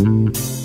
Mm-hmm.